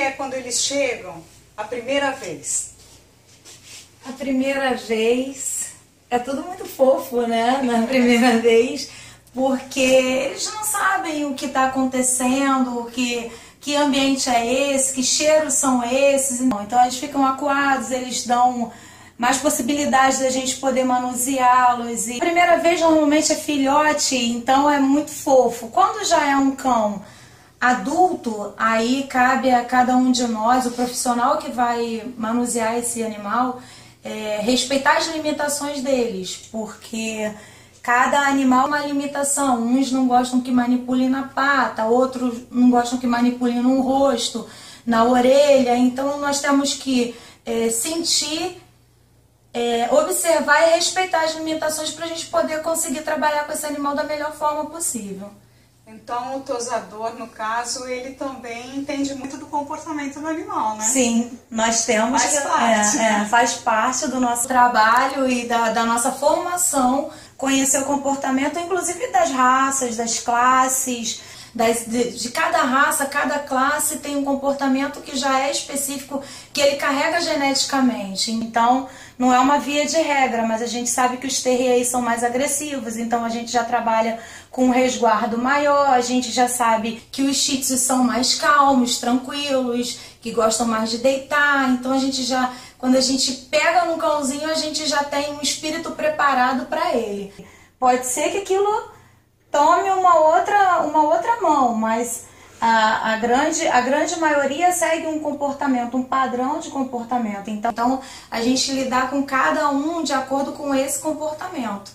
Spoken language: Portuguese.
é quando eles chegam a primeira vez? A primeira vez é tudo muito fofo, né? Na primeira vez, porque eles não sabem o que está acontecendo, o que, que ambiente é esse, que cheiros são esses. Então eles ficam acuados, eles dão mais possibilidades da gente poder manuseá-los. E a primeira vez normalmente é filhote, então é muito fofo. Quando já é um cão adulto, aí cabe a cada um de nós, o profissional que vai manusear esse animal, é, respeitar as limitações deles, porque cada animal tem uma limitação. Uns não gostam que manipule na pata, outros não gostam que manipule no rosto, na orelha. Então nós temos que é, sentir, é, observar e respeitar as limitações para a gente poder conseguir trabalhar com esse animal da melhor forma possível. Então, o tosador, no caso, ele também entende muito do comportamento do animal, né? Sim, nós temos. Faz parte. É, é, faz parte do nosso trabalho e da, da nossa formação conhecer o comportamento, inclusive das raças, das classes. Das, de, de, cada raça, cada classe tem um comportamento que já é específico, que ele carrega geneticamente. Então, não é uma via de regra, mas a gente sabe que os terriers são mais agressivos, então a gente já trabalha com um resguardo maior, a gente já sabe que os shih são mais calmos, tranquilos, que gostam mais de deitar, então a gente já, quando a gente pega num cãozinho, a gente já tem um espírito preparado para ele. Pode ser que aquilo tome uma outra, uma outra mão, mas a, a, grande, a grande maioria segue um comportamento, um padrão de comportamento. Então, então, a gente lidar com cada um de acordo com esse comportamento.